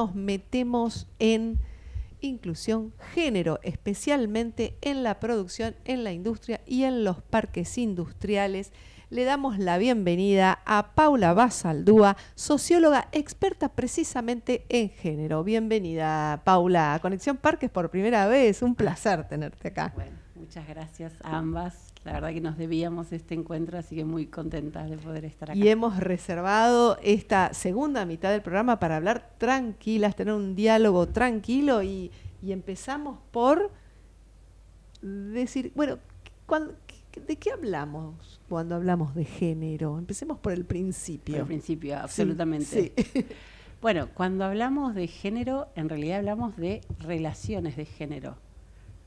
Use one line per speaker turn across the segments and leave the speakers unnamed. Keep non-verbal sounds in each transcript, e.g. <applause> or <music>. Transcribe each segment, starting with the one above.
nos metemos en inclusión género, especialmente en la producción, en la industria y en los parques industriales. Le damos la bienvenida a Paula Basaldúa, socióloga experta precisamente en género. Bienvenida, Paula, a Conexión Parques por primera vez. Un placer tenerte acá.
Muchas gracias a ambas. La verdad que nos debíamos este encuentro, así que muy contenta de poder estar acá.
Y hemos reservado esta segunda mitad del programa para hablar tranquilas, tener un diálogo tranquilo y, empezamos por decir, bueno, ¿de qué hablamos cuando hablamos de género? Empecemos por el principio. Por
el principio, absolutamente. <laughs> Bueno, cuando hablamos de género, en realidad hablamos de relaciones de género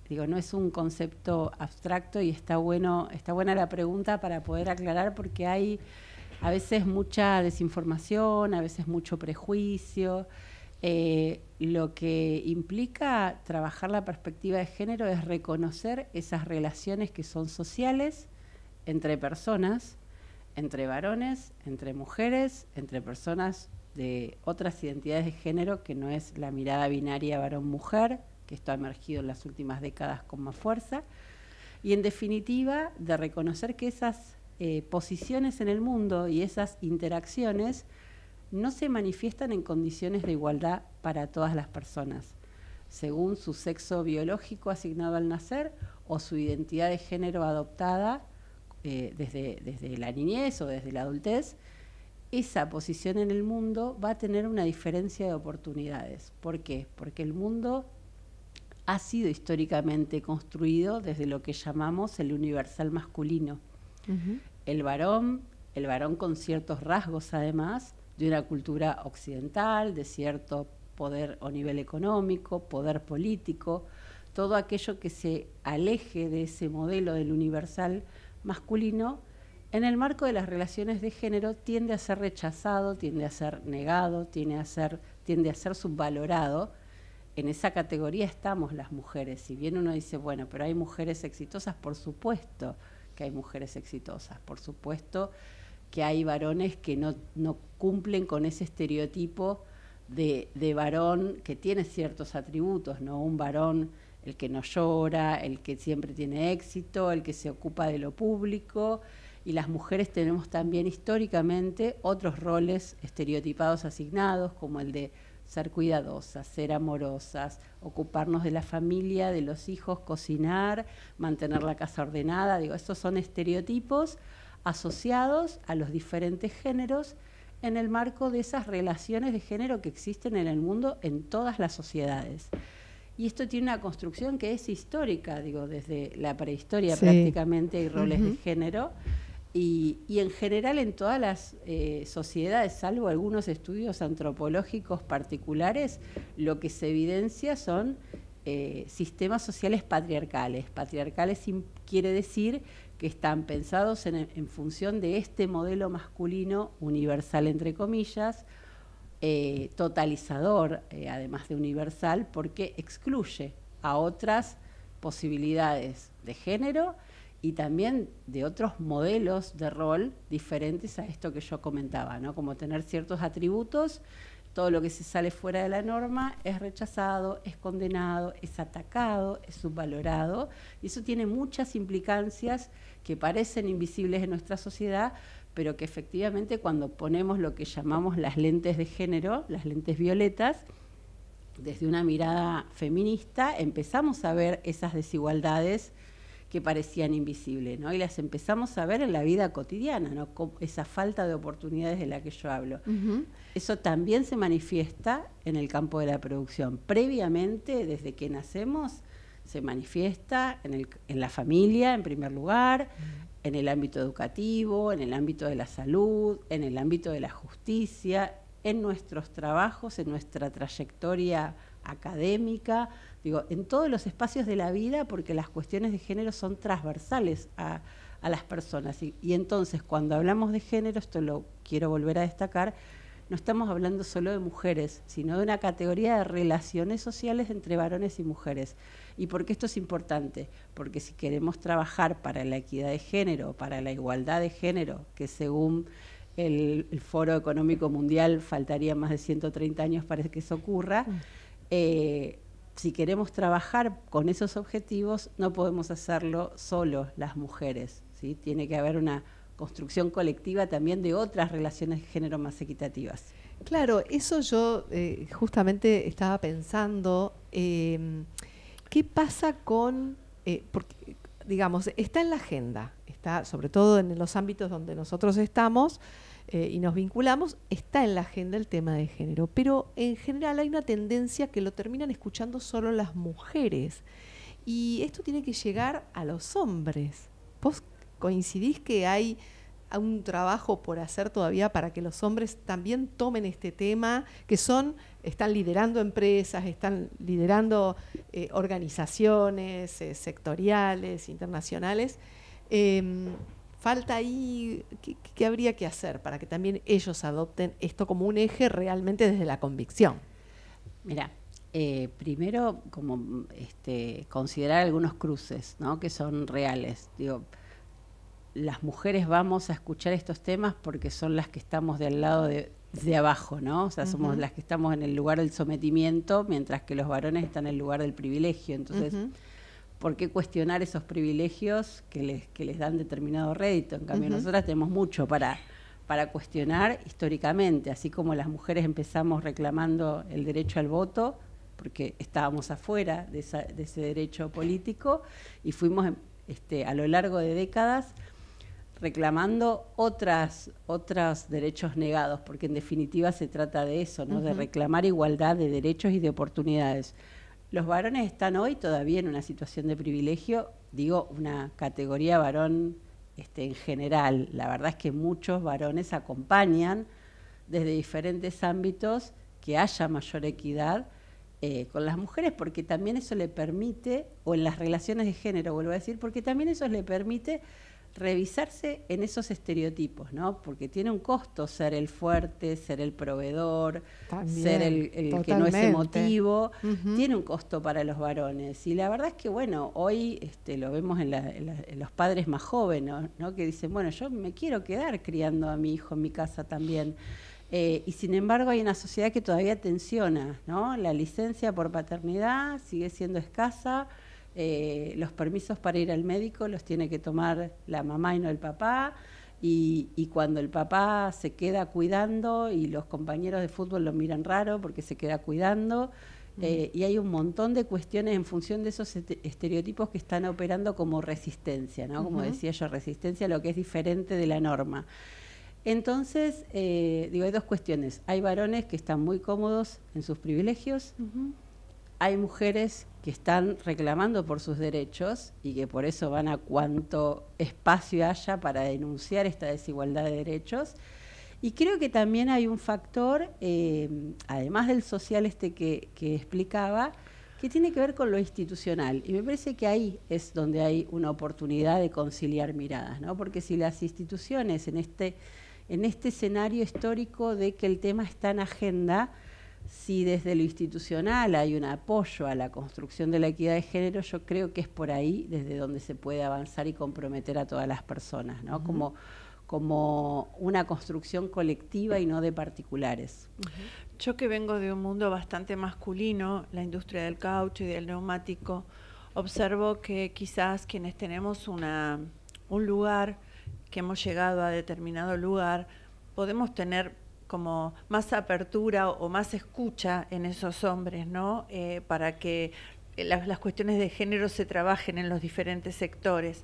Digo, no es un concepto abstracto y está bueno, está buena la pregunta para poder aclarar porque hay a veces mucha desinformación, a veces mucho prejuicio. Eh, lo que implica trabajar la perspectiva de género es reconocer esas relaciones que son sociales entre personas, entre varones, entre mujeres, entre personas de otras identidades de género que no es la mirada binaria varón-mujer, que esto ha emergido en las últimas décadas con más fuerza, y en definitiva de reconocer que esas eh, posiciones en el mundo y esas interacciones no se manifiestan en condiciones de igualdad para todas las personas, según su sexo biológico asignado al nacer o su identidad de género adoptada eh, desde, desde la niñez o desde la adultez, esa posición en el mundo va a tener una diferencia de oportunidades. ¿Por qué? Porque el mundo ha sido históricamente construido desde lo que llamamos el universal masculino. El varón, el varón con ciertos rasgos además de una cultura occidental, de cierto poder o nivel económico, poder político, todo aquello que se aleje de ese modelo del universal masculino, en el marco de las relaciones de género tiende a ser rechazado, tiende a ser negado, tiende a ser, tiende a ser subvalorado en esa categoría estamos las mujeres. Si bien uno dice, bueno, pero hay mujeres exitosas, por supuesto que hay mujeres exitosas, por supuesto que hay varones que no, cumplen con ese estereotipo de, varón que tiene ciertos atributos, ¿no? Un varón el que no llora, el que siempre tiene éxito, el que se ocupa de lo público, y las mujeres tenemos también históricamente otros roles estereotipados asignados, como el de ser cuidadosas, ser amorosas, ocuparnos de la familia, de los hijos, cocinar, mantener la casa ordenada. Digo, estos son estereotipos asociados a los diferentes géneros en el marco de esas relaciones de género que existen en el mundo en todas las sociedades. Y esto tiene una construcción que es histórica, digo, desde la prehistoria prácticamente hay roles de género y, en general en todas las eh, sociedades, salvo algunos estudios antropológicos particulares, lo que se evidencia son eh, sistemas sociales patriarcales. Patriarcales quiere decir que están pensados en, función de este modelo masculino universal, entre comillas, eh, totalizador, además de universal, porque excluye a otras posibilidades de género y también de otros modelos de rol diferentes a esto que yo comentaba, ¿no? Como tener ciertos atributos, todo lo que se sale fuera de la norma es rechazado, es condenado, es atacado, es subvalorado, y eso tiene muchas implicancias que parecen invisibles en nuestra sociedad, pero que efectivamente cuando ponemos lo que llamamos las lentes de género, las lentes violetas, desde una mirada feminista, empezamos a ver esas desigualdades que parecían invisibles, ¿no? Y las empezamos a ver en la vida cotidiana, ¿no? esa falta de oportunidades de la que yo hablo. Eso también se manifiesta en el campo de la producción. Previamente, desde que nacemos, se manifiesta en, en la familia, en primer lugar, en el ámbito educativo, en el ámbito de la salud, en el ámbito de la justicia, en nuestros trabajos, en nuestra trayectoria académica, digo, en todos los espacios de la vida, porque las cuestiones de género son transversales a, las personas. Y, y, entonces, cuando hablamos de género, esto lo quiero volver a destacar, no estamos hablando solo de mujeres, sino de una categoría de relaciones sociales entre varones y mujeres. ¿Y por qué esto es importante? Porque si queremos trabajar para la equidad de género, para la igualdad de género, que según el, Foro Económico Mundial, faltaría más de 130 años para que eso ocurra. Mm. Eh, si queremos trabajar con esos objetivos, no podemos hacerlo solo las mujeres. ¿sí? Tiene que haber una construcción colectiva también de otras relaciones de género más equitativas.
Claro, eso yo eh, justamente estaba pensando, em, ¿qué pasa con, eh, porque digamos, está en la agenda, está sobre todo en los ámbitos donde nosotros estamos eh, y nos vinculamos, está en la agenda el tema de género, pero en general hay una tendencia que lo terminan escuchando solo las mujeres y esto tiene que llegar a los hombres. ¿Vos coincidís que hay un trabajo por hacer todavía para que los hombres también tomen este tema, que son, están liderando empresas, están liderando eh, organizaciones eh, sectoriales, internacionales. Falta ahí, ¿qué, habría que hacer para que también ellos adopten esto como un eje realmente desde la convicción?
Mira, eh, primero como este, considerar algunos cruces, ¿no? Que son reales. Digo, las mujeres vamos a escuchar estos temas porque son las que estamos del lado de, abajo, ¿no? O sea, somos las que estamos en el lugar del sometimiento, mientras que los varones están en el lugar del privilegio. Entonces, ¿por qué cuestionar esos privilegios que les, que les dan determinado rédito? En cambio, nosotras tenemos mucho para, para cuestionar históricamente, así como las mujeres empezamos reclamando el derecho al voto, porque estábamos afuera de, ese derecho político, y fuimos este, a lo largo de décadas reclamando otras, otros derechos negados, porque en definitiva se trata de eso, ¿no? de reclamar igualdad de derechos y de oportunidades. Los varones están hoy todavía en una situación de privilegio, digo, una categoría varón este, en general. La verdad es que muchos varones acompañan desde diferentes ámbitos que haya mayor equidad eh, con las mujeres, porque también eso le permite, o en las relaciones de género, vuelvo a decir, porque también eso le permite revisarse en esos estereotipos, ¿no? Porque tiene un costo ser el fuerte, ser el proveedor, ser el, que no es emotivo, tiene un costo para los varones. Y la verdad es que, bueno, hoy este, lo vemos en, los padres más jóvenes, ¿no? Que dicen, bueno, yo me quiero quedar criando a mi hijo en mi casa también. Eh, y sin embargo hay una sociedad que todavía tensiona, ¿no? La licencia por paternidad sigue siendo escasa, eh, los permisos para ir al médico los tiene que tomar la mamá y no el papá. Y, cuando el papá se queda cuidando y los compañeros de fútbol lo miran raro porque se queda cuidando, mm. eh, y hay un montón de cuestiones en función de esos estereotipos que están operando como resistencia, ¿no? Como decía yo, resistencia a lo que es diferente de la norma. Entonces, eh, digo, hay dos cuestiones. Hay varones que están muy cómodos en sus privilegios, hay mujeres que están reclamando por sus derechos y que por eso van a cuanto espacio haya para denunciar esta desigualdad de derechos. Y creo que también hay un factor, eh, además del social este que, explicaba, que tiene que ver con lo institucional. Y me parece que ahí es donde hay una oportunidad de conciliar miradas, ¿no? Porque si las instituciones en este, en este escenario histórico de que el tema está en agenda, si desde lo institucional hay un apoyo a la construcción de la equidad de género, yo creo que es por ahí desde donde se puede avanzar y comprometer a todas las personas, ¿no? como, como una construcción colectiva y no de particulares.
Yo que vengo de un mundo bastante masculino, la industria del caucho y del neumático, observo que quizás quienes tenemos una, un lugar, que hemos llegado a determinado lugar, podemos tener como más apertura o más escucha en esos hombres, ¿no? Eh, para que las, cuestiones de género se trabajen en los diferentes sectores.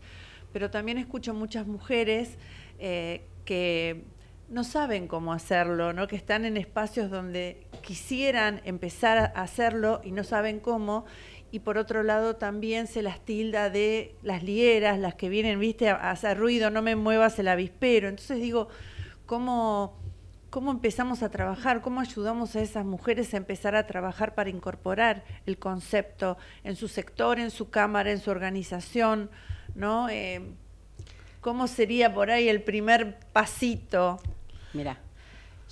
Pero también escucho muchas mujeres eh, que no saben cómo hacerlo, ¿no? que están en espacios donde quisieran empezar a hacerlo y no saben cómo. Y por otro lado también se las tilda de las lieras, las que vienen, viste, a hacer ruido, no me muevas el avispero. Entonces digo, ¿cómo cómo empezamos a trabajar, cómo ayudamos a esas mujeres a empezar a trabajar para incorporar el concepto en su sector, en su cámara, en su organización, ¿no? Eh, ¿Cómo sería por ahí el primer pasito?
Mira,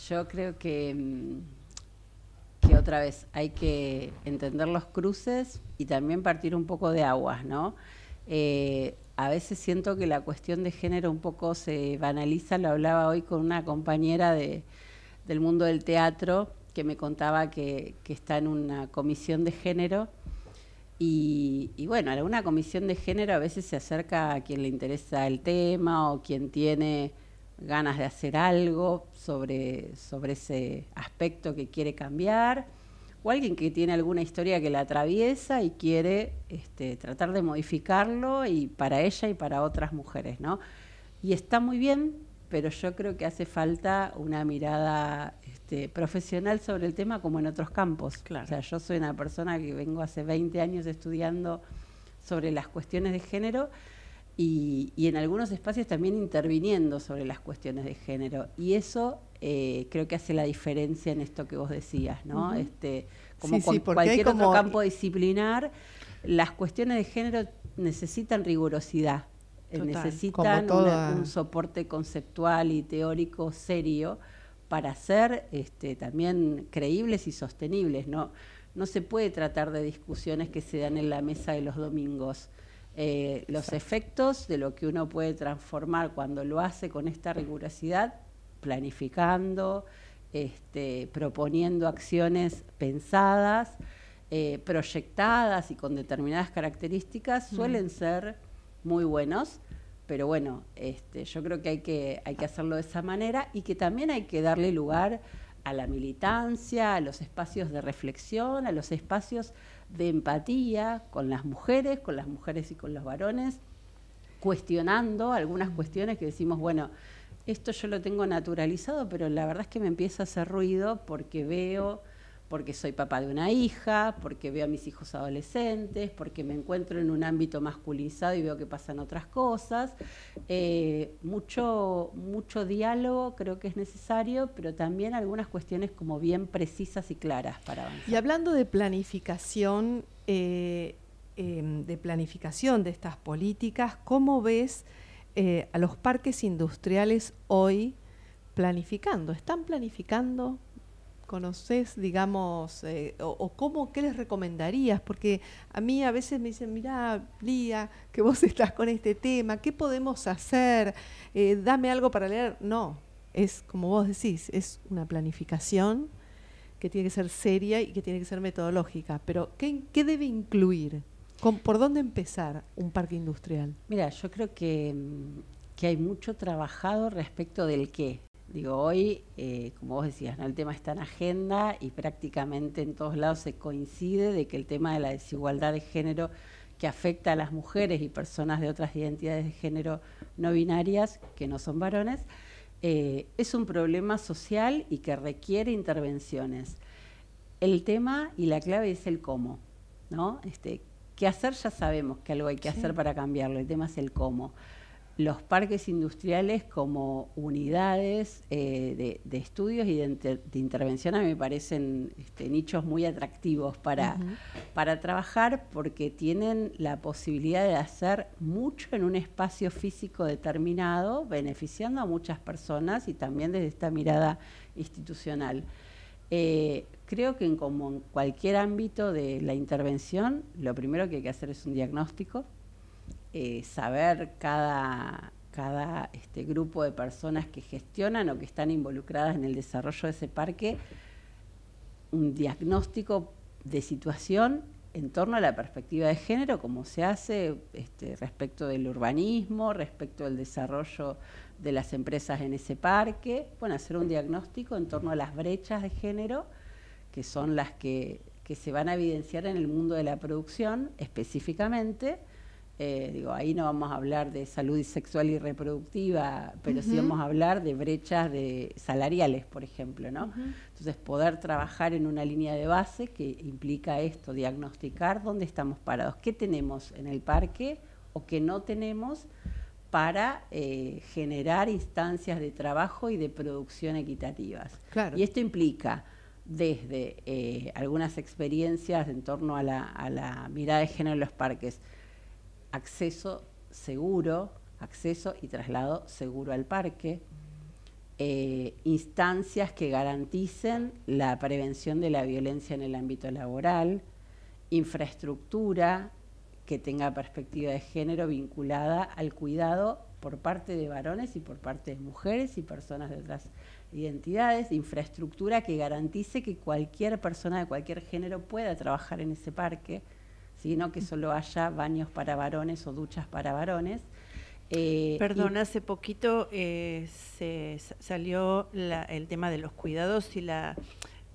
yo creo que, mm, que otra vez hay que entender los cruces y también partir un poco de aguas, ¿no? Eh, a veces siento que la cuestión de género un poco se banaliza, lo hablaba hoy con una compañera de, del mundo del teatro que me contaba que, está en una comisión de género y, y, bueno, alguna comisión de género a veces se acerca a quien le interesa el tema o quien tiene ganas de hacer algo sobre, sobre ese aspecto que quiere cambiar, o alguien que tiene alguna historia que la atraviesa y quiere este, tratar de modificarlo y para ella y para otras mujeres, ¿no? Y está muy bien, pero yo creo que hace falta una mirada este, profesional sobre el tema como en otros campos.
Claro.
O sea, yo soy una persona que vengo hace 20 años estudiando sobre las cuestiones de género y, en algunos espacios también interviniendo sobre las cuestiones de género. Y eso eh, creo que hace la diferencia en esto que vos decías, ¿no? este, como cualquier otro campo disciplinar, las cuestiones de género necesitan rigurosidad, eh, necesitan un soporte conceptual y teórico serio para ser este, también creíbles y sostenibles. ¿no? no se puede tratar de discusiones que se dan en la mesa de los domingos. Eh, los efectos de lo que uno puede transformar cuando lo hace con esta rigurosidad, planificando, este, proponiendo acciones pensadas, eh, proyectadas y con determinadas características, suelen ser muy buenos. Pero bueno, este, yo creo que hay, que hay que hacerlo de esa manera y que también hay que darle lugar a la militancia, a los espacios de reflexión, a los espacios de empatía con las mujeres, con las mujeres y con los varones, cuestionando algunas cuestiones que decimos, bueno, esto yo lo tengo naturalizado, pero la verdad es que me empieza a hacer ruido porque veo porque soy papá de una hija, porque veo a mis hijos adolescentes, porque me encuentro en un ámbito masculinizado y veo que pasan otras cosas. Eh, mucho, mucho diálogo creo que es necesario, pero también algunas cuestiones como bien precisas y claras para avanzar.
Y hablando de planificación, eh, em, de planificación de estas políticas, ¿cómo ves eh, a los parques industriales hoy planificando? ¿Están planificando? conoces, digamos, eh, o, cómo, qué les recomendarías? Porque a mí a veces me dicen, mira, Lía, que vos <laughs> estás con este tema, ¿qué podemos hacer? Eh, dame algo para leer. No, es como vos decís, es una planificación que tiene que ser seria y que tiene que ser metodológica. Pero, ¿qué, qué debe incluir? ¿Por dónde empezar un parque industrial?
Mira, yo creo que, que hay mucho trabajado respecto del qué. Digo, hoy, eh, como vos decías, el tema está en agenda y prácticamente en todos lados se coincide de que el tema de la desigualdad de género que afecta a las mujeres y personas de otras identidades de género no binarias, que no son varones, eh, es un problema social y que requiere intervenciones. El tema y la clave es el cómo, ¿no? Este, qué hacer ya sabemos que algo hay que hacer para cambiarlo, el tema es el cómo. Los parques industriales como unidades eh, de, estudios y de, intervención a mí me parecen este, nichos muy atractivos para, para trabajar porque tienen la posibilidad de hacer mucho en un espacio físico determinado, beneficiando a muchas personas y también desde esta mirada institucional. Eh, creo que en, como en cualquier ámbito de la intervención, lo primero que hay que hacer es un diagnóstico, eh, saber cada, cada este, grupo de personas que gestionan o que están involucradas en el desarrollo de ese parque, un diagnóstico de situación en torno a la perspectiva de género, como se hace este, respecto del urbanismo, respecto del desarrollo de las empresas en ese parque, bueno, hacer un diagnóstico en torno a las brechas de género, que son las que, que se van a evidenciar en el mundo de la producción específicamente, eh, digo, ahí no vamos a hablar de salud sexual y reproductiva, pero sí vamos a hablar de brechas de salariales, por ejemplo, ¿no? Entonces, poder trabajar en una línea de base que implica esto, diagnosticar dónde estamos parados, qué tenemos en el parque o qué no tenemos para eh, generar instancias de trabajo y de producción equitativas. Y esto implica desde eh, algunas experiencias en torno a la, a la mirada de género en los parques, acceso seguro, acceso y traslado seguro al parque, eh, instancias que garanticen la prevención de la violencia en el ámbito laboral, infraestructura que tenga perspectiva de género vinculada al cuidado por parte de varones y por parte de mujeres y personas de otras identidades, de infraestructura que garantice que cualquier persona de cualquier género pueda trabajar en ese parque, sino que solo haya baños para varones o duchas para varones.
Eh, Perdón, hace poquito eh, se salió el tema de los cuidados y la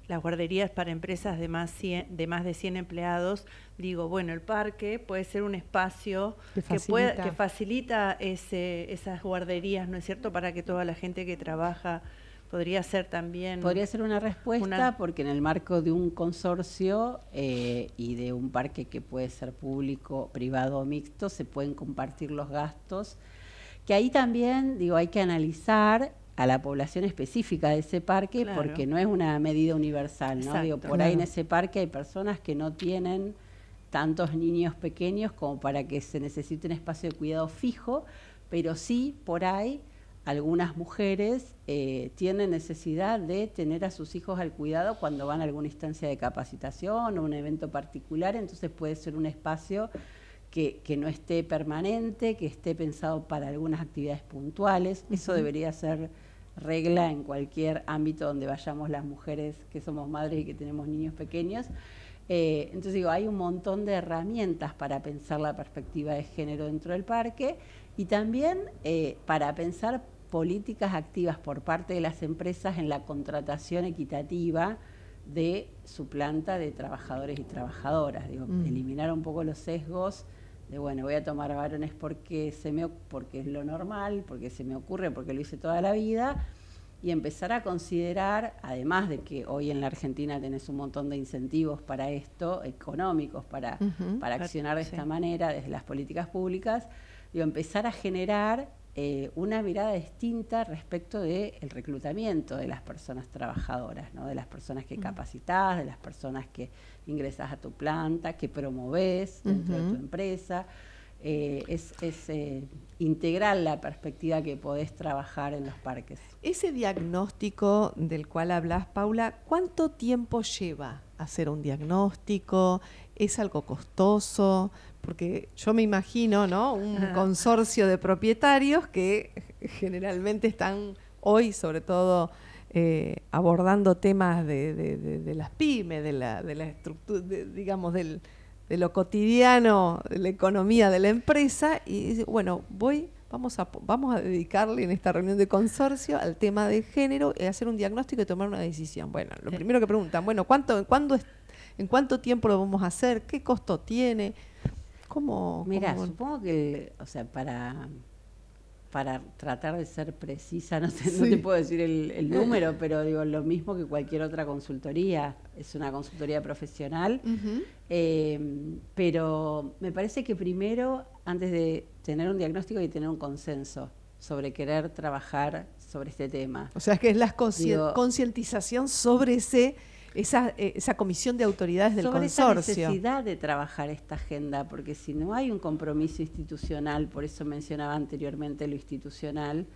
las guarderías para empresas de más, de más de 100 empleados, digo, bueno, el parque puede ser un espacio que, facilita, que facilita ese, esas guarderías, ¿no es cierto?, para que toda la gente que trabaja podría ser también...
Podría ser una respuesta porque en el marco de un consorcio eh, y de un parque que puede ser público, privado o mixto, se pueden compartir los gastos, que ahí también, digo, hay que analizar a la población específica de ese parque porque no es una medida universal, ¿no? Digo, por ahí en ese parque hay personas que no tienen tantos niños pequeños como para que se necesite un espacio de cuidado fijo, pero sí por ahí algunas mujeres eh, tienen necesidad de tener a sus hijos al cuidado cuando van a alguna instancia de capacitación o un evento particular, entonces puede ser un espacio que, que no esté permanente, que esté pensado para algunas actividades puntuales. Eso debería ser regla en cualquier ámbito donde vayamos las mujeres que somos madres y que tenemos niños pequeños. Eh, entonces digo, hay un montón de herramientas para pensar la perspectiva de género dentro del parque y también eh, para pensar políticas activas por parte de las empresas en la contratación equitativa de su planta de trabajadores y trabajadoras. Digo, mm. eliminar un poco los sesgos de bueno, voy a tomar varones porque, se me, porque es lo normal, porque se me ocurre, porque lo hice toda la vida, y empezar a considerar, además de que hoy en la Argentina tenés un montón de incentivos para esto, económicos, para, para accionar de esta manera desde las políticas públicas, digo, empezar a generar eh, una mirada distinta respecto del reclutamiento de las personas trabajadoras, ¿no? de las personas que capacitas, de las personas que ingresas a tu planta, que promoves dentro de tu empresa. Eh, es, eh, integral la perspectiva que podés trabajar en los parques.
Ese diagnóstico del cual hablas, Paula, ¿cuánto tiempo lleva hacer un diagnóstico? ¿Es algo costoso? Porque yo me imagino, ¿no? Un consorcio de propietarios que generalmente están hoy, sobre todo, eh, abordando temas de, las pymes, de la, estructura, digamos, del, de lo cotidiano, de la economía de la empresa, y dice, bueno, voy, vamos a, vamos a dedicarle en esta reunión de consorcio al tema de género y hacer un diagnóstico y tomar una decisión. Bueno, lo primero que preguntan, bueno, ¿cuánto, ¿cuándo, en cuánto tiempo lo vamos a hacer? ¿Qué costo tiene?
Mira, supongo que, o sea, para, para tratar de ser precisa, <laughs> no, no te puedo decir el, número, pero digo, lo mismo que cualquier otra consultoría, es una consultoría profesional, em, pero me parece que primero, antes de tener un diagnóstico, que tener un consenso sobre querer trabajar sobre este tema.
O sea, es que es la concientización sobre ese esa, eh, esa comisión de autoridades del
Sobre
consorcio.
Esa necesidad de trabajar esta agenda, porque si no hay un compromiso institucional, por eso mencionaba anteriormente lo institucional,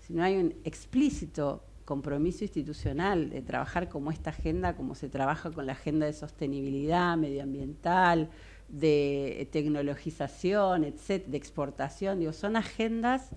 si no hay un explícito compromiso institucional de trabajar como esta agenda, como se trabaja con la agenda de sostenibilidad medioambiental, de tecnologización, etcétera, de exportación, digo, son agendas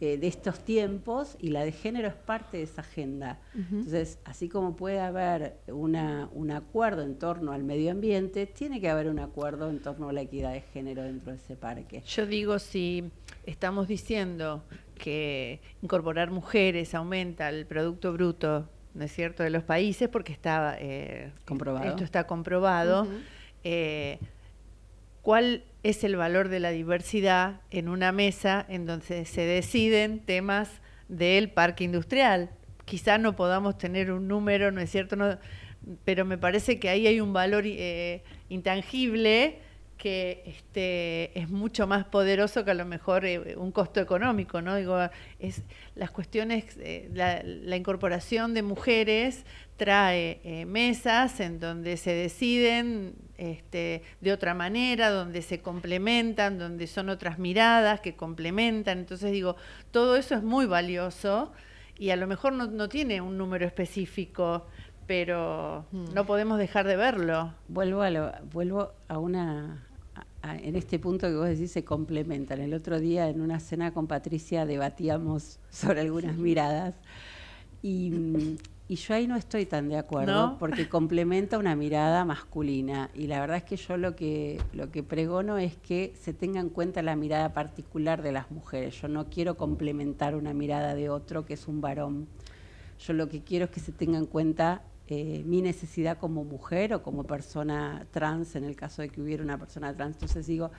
eh, de estos tiempos y la de género es parte de esa agenda. Entonces, así como puede haber una, un acuerdo en torno al medio ambiente, tiene que haber un acuerdo en torno a la equidad de género dentro de ese parque.
Yo digo, si estamos diciendo que incorporar mujeres aumenta el Producto Bruto, ¿no es cierto?, de los países, porque está, eh, comprobado. esto está comprobado cuál es el valor de la diversidad en una mesa en donde se deciden temas del parque industrial. Quizá no podamos tener un número, ¿no es cierto? pero me parece que ahí hay un valor eh, intangible que este, es mucho más poderoso que a lo mejor eh, un costo económico, ¿no? Digo, es las cuestiones, eh, la, incorporación de mujeres trae eh, mesas en donde se deciden este, de otra manera, donde se complementan, donde son otras miradas que complementan. Entonces digo, todo eso es muy valioso y a lo mejor no, no tiene un número específico, pero mm. no podemos dejar de verlo.
Vuelvo a, lo, vuelvo a una en este punto que vos decís se complementan. El otro día en una cena con Patricia debatíamos sobre algunas miradas y, yo ahí no estoy tan de acuerdo porque complementa una mirada masculina y la verdad es que yo lo que, lo que pregono es que se tenga en cuenta la mirada particular de las mujeres. Yo no quiero complementar una mirada de otro que es un varón. Yo lo que quiero es que se tenga en cuenta eh, mi necesidad como mujer o como persona trans, en el caso de que hubiera una persona trans. Entonces digo,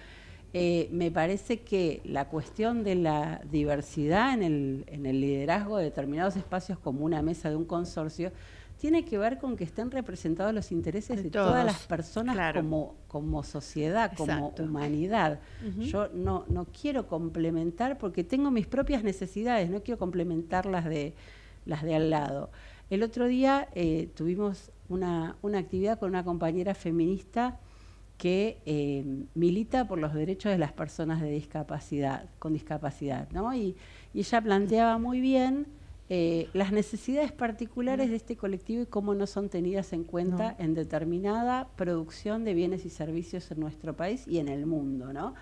eh, me parece que la cuestión de la diversidad en el, en el liderazgo de determinados espacios como una mesa de un consorcio tiene que ver con que estén representados los intereses de, todas las personas como, como sociedad, como humanidad. Yo no, no quiero complementar porque tengo mis propias necesidades, no quiero complementar las de, las de al lado. El otro día eh, tuvimos una, actividad con una compañera feminista que eh, milita por los derechos de las personas de discapacidad, con discapacidad, ¿no? Y, ella planteaba muy bien eh, las necesidades particulares de este colectivo y cómo no son tenidas en cuenta en determinada producción de bienes y servicios en nuestro país y en el mundo, ¿no?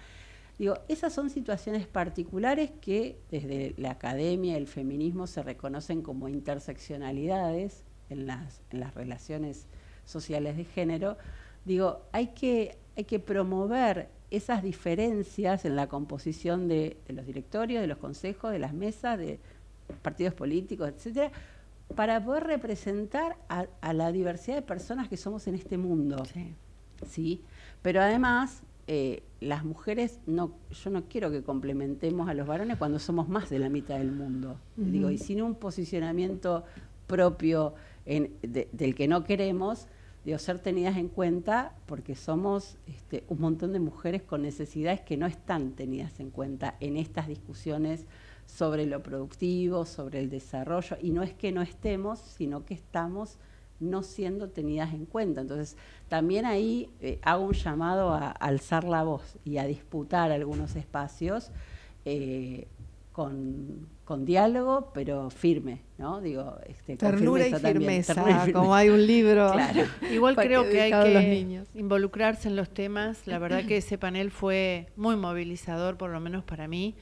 Digo, esas son situaciones particulares que desde la academia, el feminismo, se reconocen como interseccionalidades en las, en las relaciones sociales de género. Digo, hay que, hay que promover esas diferencias en la composición de, los directorios, de los consejos, de las mesas, de partidos políticos, etcétera, para poder representar a, la diversidad de personas que somos en este mundo. Sí. ¿sí? Pero además, eh, las mujeres, no, yo no quiero que complementemos a los varones cuando somos más de la mitad del mundo. Digo, y sin un posicionamiento propio del que no queremos, digo, ser tenidas en cuenta porque somos este, un montón de mujeres con necesidades que no están tenidas en cuenta en estas discusiones sobre lo productivo, sobre el desarrollo, y no es que no estemos, sino que estamos no siendo tenidas en cuenta. Entonces, también ahí eh, hago un llamado a, alzar la voz y a disputar algunos espacios eh, con, diálogo, pero firme, ¿no? Digo,
este, ternura, y firmeza, como hay un libro. <laughs>
Igual creo que hay que involucrarse en los temas. La verdad que ese panel fue muy movilizador, por lo menos para mí.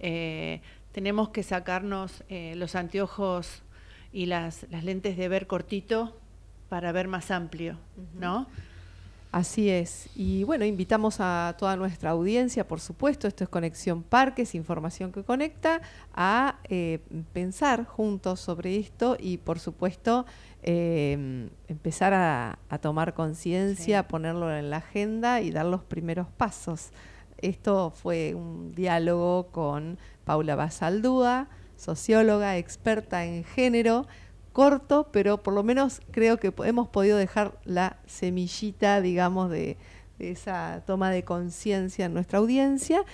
Eh, tenemos que sacarnos los anteojos y las, las lentes de ver cortito para ver más amplio, ¿no?
Así es. Y bueno, invitamos a toda nuestra audiencia, por supuesto, esto es Conexión Parques, información que conecta, a eh, pensar juntos sobre esto y, por supuesto, em, empezar a, tomar conciencia, ponerlo en la agenda y dar los primeros pasos. Esto fue un diálogo con Paula Basaldúa, socióloga, experta en género, corto, pero por lo menos creo que hemos podido dejar la semillita, digamos, de, de esa toma de conciencia en nuestra audiencia.